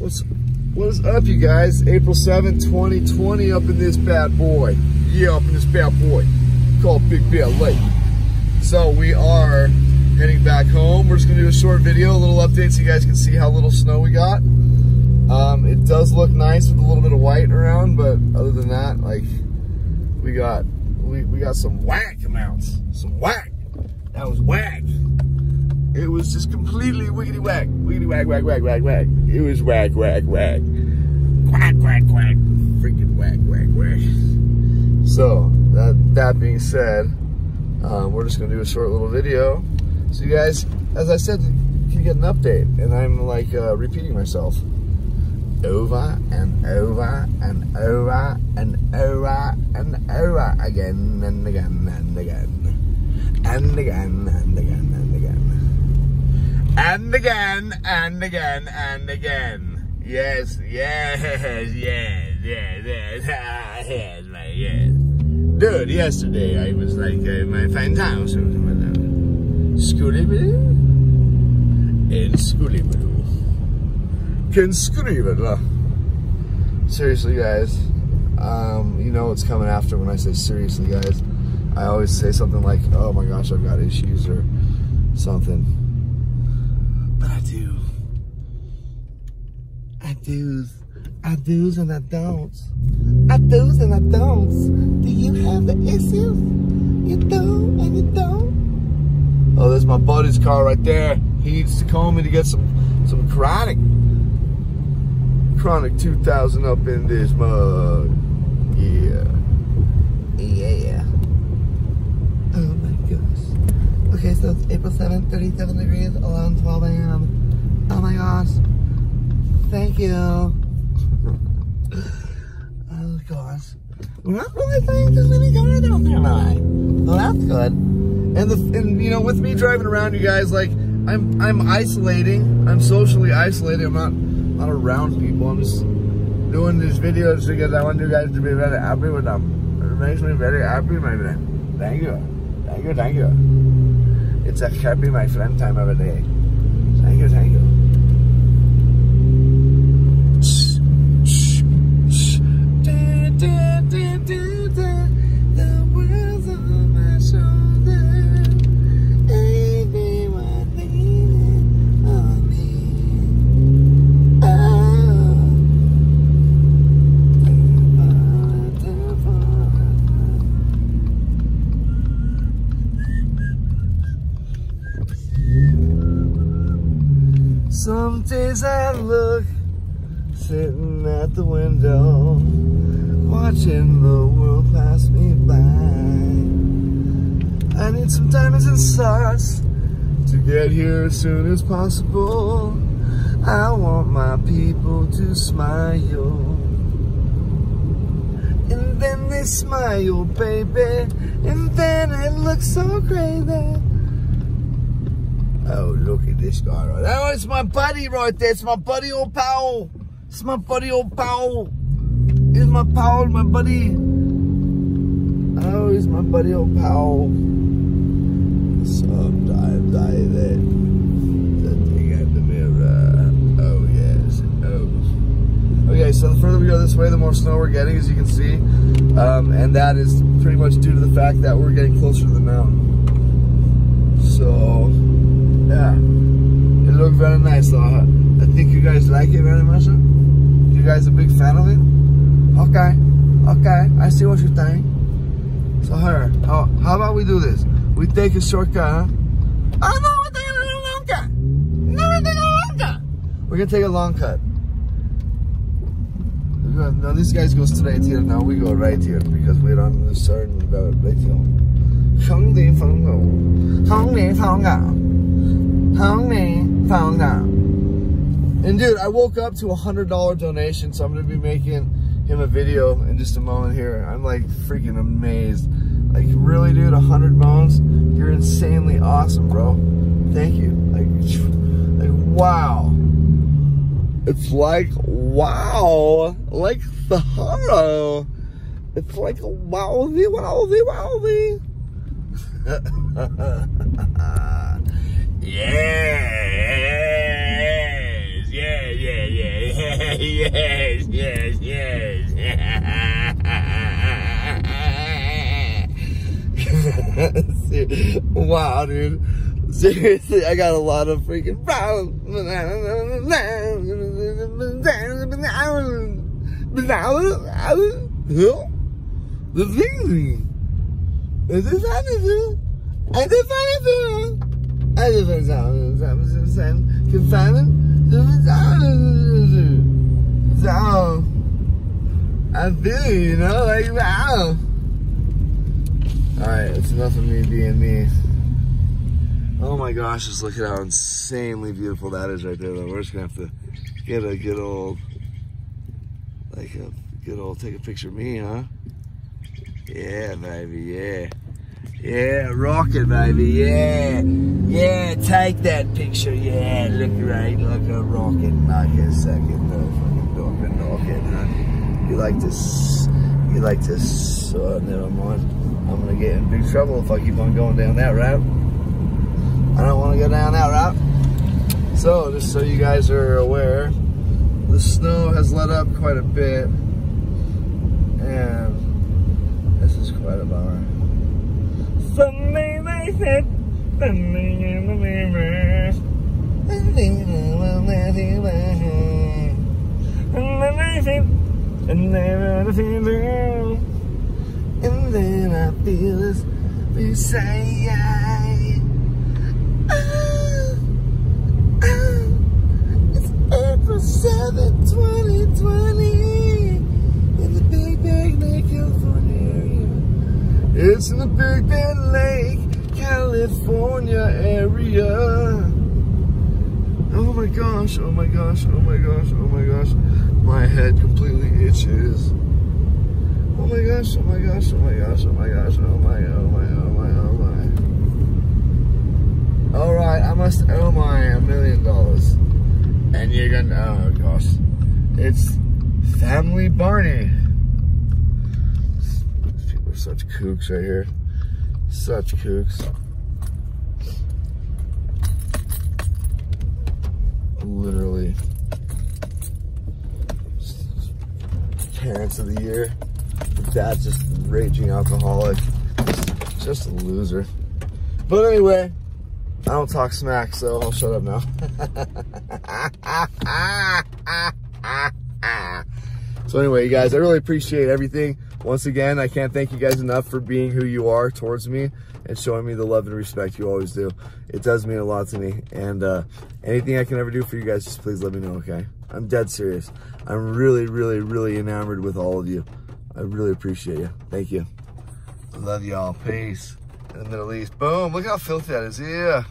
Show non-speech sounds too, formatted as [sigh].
What's what is up, you guys? April 7th, 2020, up in this bad boy. Yeah, up in this bad boy called Big Bear Lake. So we are heading back home. We're just gonna do a short video, a little update so you guys can see how little snow we got. Um, it does look nice with a little bit of white around, but other than that, like, we got, we, we got some whack amounts. Some whack. That was whack. It was just completely wiggity whack. Wiggity whack, whack, whack, whack, whack. It was whack, whack, whack. Quack, quack, quack. Freaking whack, whack, whack. So, that, that being said, um, we're just gonna do a short little video. So you guys, as I said, you get an update. And I'm like uh, repeating myself over and over and over and over and over again and again and again and again and again and again and again and again. Yes, yes, yes, yes, yes, yes, [laughs] my yes. Dude, yesterday I was like uh, my fine time so Scooty in Scooty can da. Seriously, guys. Um, you know what's coming after when I say seriously, guys. I always say something like, oh my gosh, I've got issues or something. But I do. I do. I do's and I don'ts. I do's and I don'ts. Do you have the issues? You do and you don't. Oh, there's my buddy's car right there. He needs to call me to get some some chronic. Chronic 2000 up in this mug. Yeah. Yeah. Oh my gosh. Okay, so it's April 7th, 37 degrees, 11, 12 a.m. Oh my gosh. Thank you. [laughs] oh gosh. We're not really saying too many cars out there, I? So that's good. And the and you know, with me driving around, you guys, like I'm I'm isolating. I'm socially isolating. I'm not not around people. I'm just doing these videos because I want you guys to be very happy with them. It makes me very happy, my friend. Thank you. Thank you, thank you. It's a happy, my friend, time of the day. Some days I look sitting at the window, watching the world pass me by. I need some diamonds and stars to get here as soon as possible. I want my people to smile. And then they smile, baby. And then it looks so crazy. Oh, look this guy right there. Oh, it's my buddy right there. It's my buddy old pal. It's my buddy old pal. It's my pal, my buddy. Oh, he's my buddy old pal. Sometimes I let the thing the mirror. Oh, yes. Oh. Okay, so the further we go this way, the more snow we're getting, as you can see. Um, and that is pretty much due to the fact that we're getting closer to the mountain. So, yeah It looked very nice, though. I think you guys like it very much. Huh? You guys a big fan of it? Okay. Okay. I see what you're saying. So, here, how, how about we do this? We take a shortcut, huh? Oh, no, we're taking a long cut. No, we're taking a long cut. We're going to take a long cut. We're gonna- Now, this guy goes straight here. Now we go right here because we're on the certain about right here. 坑里风狗，坑里风狗，坑里 And dude, I woke up to a hundred dollar donation, so I'm gonna be making him a video in just a moment here. I'm like freaking amazed. Like really, dude, a hundred bones. You're insanely awesome, bro. Thank you. Like, [laughs] like wow. It's like wow, like the Sahara. It's like wowzy, wowzy, wowzy. yes, [laughs] yeah, yeah, yeah. Yes, yes, yes. [laughs] wow, dude. Seriously, I got a lot of freaking problems. [laughs] the thing is this attitude and the funny thing I just sound confinement so I feel you know like wow Alright, it's enough of me being me. Oh my gosh, just look at how insanely beautiful that is right there though. We're just gonna have to get a good old, like a good old, take a picture of me, huh? Yeah, baby, yeah. Yeah, rocket, baby, yeah. Yeah, take that picture, yeah. Look right like a rocket, a second, fucking rocket, rocket, huh? You like this, you like this, uh, never mind. I'm gonna get in big trouble if I keep on going down that route. I don't wanna go down that route. So, just so you guys are aware, the snow has let up quite a bit. And this is quite a bummer. Sunday they said, Sunday in the river. And they were And then they said, and never feel and then I feel this beside oh, It's April 7, 2020 It's in the Big Bear Lake, California area Oh my gosh, oh my gosh, oh my gosh, oh my gosh My head completely itches Oh my gosh, oh my gosh, oh my gosh, oh my gosh, oh my, oh my, oh my, oh my. All right, I must owe my a million dollars. And you're gonna, oh gosh. It's Family Barney. Such kooks right here. Such kooks. Literally. Parents of the year dad's just raging alcoholic. Just a loser. But anyway, I don't talk smack, so I'll shut up now. [laughs] so anyway, you guys, I really appreciate everything. Once again, I can't thank you guys enough for being who you are towards me and showing me the love and respect you always do. It does mean a lot to me. And uh, anything I can ever do for you guys, just please let me know, okay? I'm dead serious. I'm really, really, really enamored with all of you. I really appreciate you. Thank you. Love y'all. Peace. In the Middle East. Boom. Look how filthy that is. Yeah.